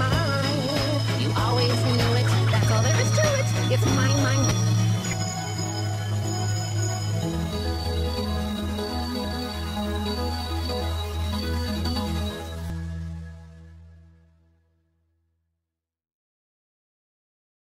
mine. You always knew it. That's all there is to it. It's mine.